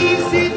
Olu,